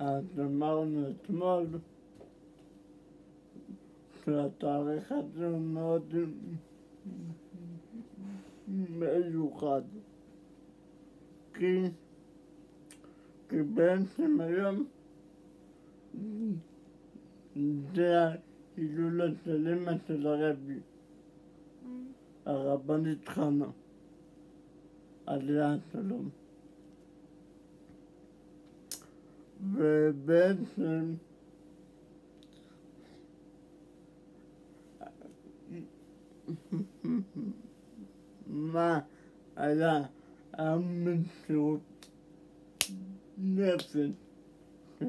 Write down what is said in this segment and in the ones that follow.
אז אמרנו אתמול שהתאריך הזה הוא מאוד מיוחד. כי, כי בעצם היום זה ההילולה של אמא של הרבי, הרבנית חנה, עליה השלום. better ma ala amnsu nefsin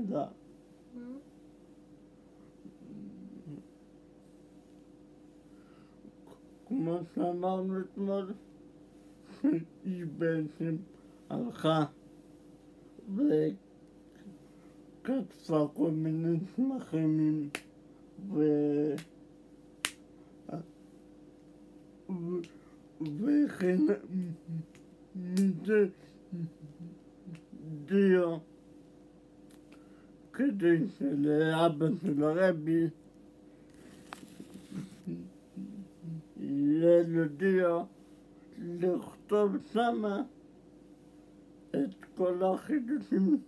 da kuma saman rutmar i bensin Alka. Blake كتساقوا من المخامين و وخنا ديا. كده لعبة الغبي. للديا لخطب سما. اتكل خدمة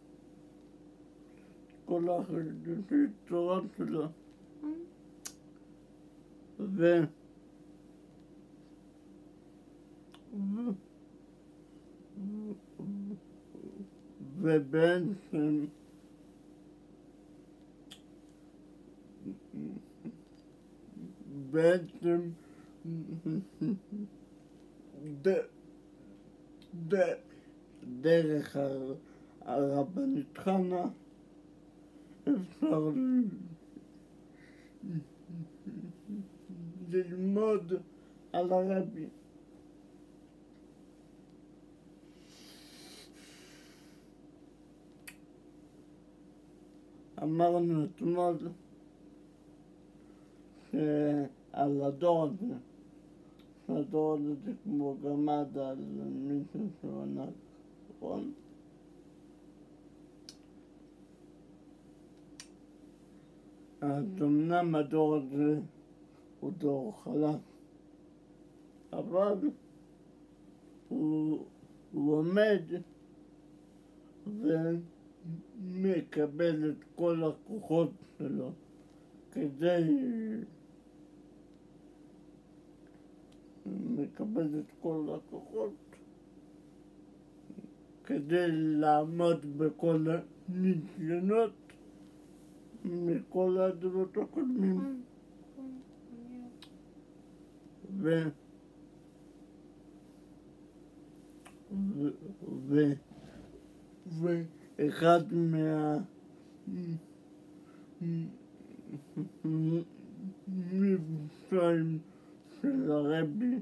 כל החידושים תורות שלו. ו... ובעצם בעצם ד- ד- דרך הר- הרבנית חנה parlé del modo alla rabbia. Amavano il tuo modo eh, alla donna, la donna che fu chiamata al mio giornale. אמנם הדור הזה הוא דור חלש, אבל הוא, הוא עומד ומקבל את כל הכוחות שלו כדי... מקבל את כל הכוחות כדי לעמוד בכל הניסיונות מכל הדורות הקודמים. ו... ו... ו... ואחד מה... מבצעים של הרבי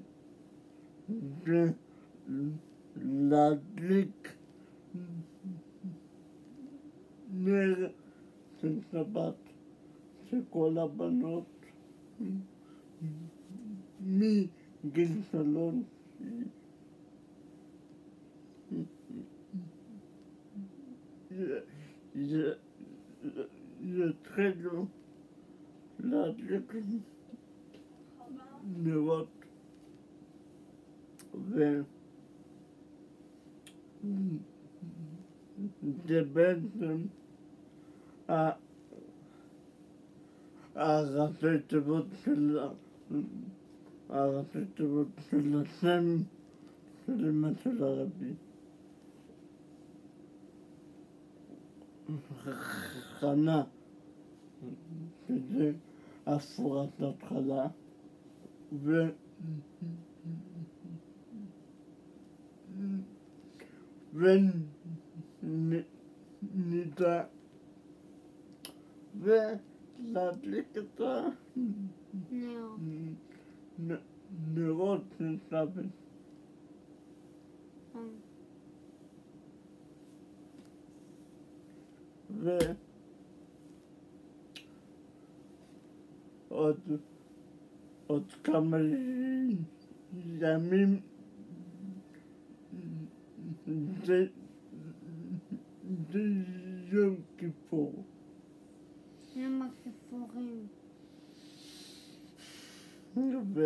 זה להדליק נר întrebat ce colaborat mii gândelor je, je, je, je traîne la direction de votre vers des belles a, az tutuldu az tutuldu sen sürmesi lazım. Sana sizi affıratmak kadar ve ve nida ve la brikta. No. Ne ne rotten. Ve od od kamery za mim de de junkie pole. יום הכיפורים. ו...